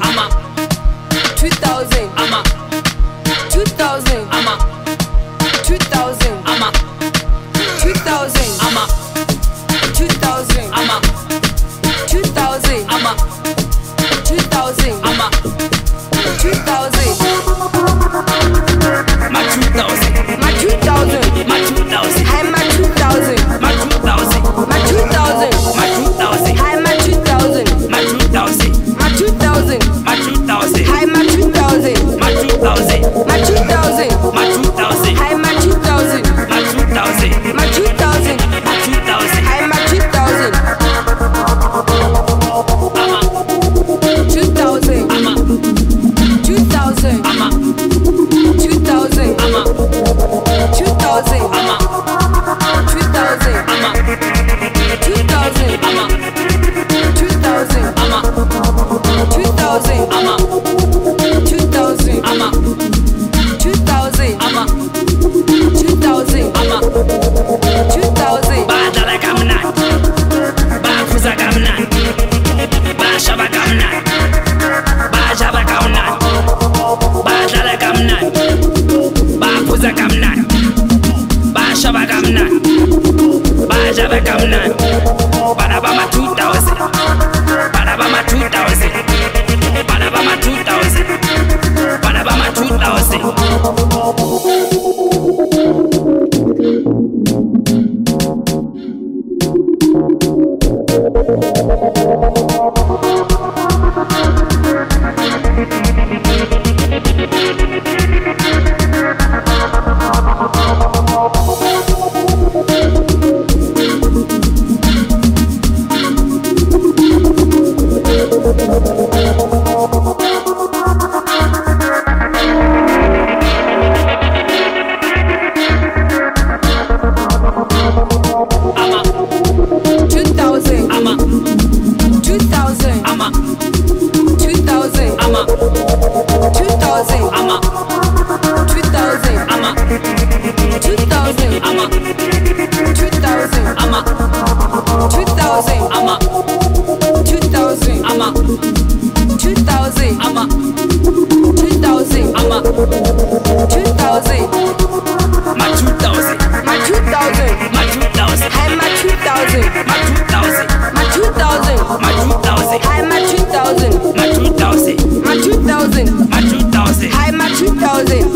I'm a 2000. jabe kamnan Bada bama 2000 Bada bama 2000 Bada bama 2000 Bada bama 2000 Thank you. housing.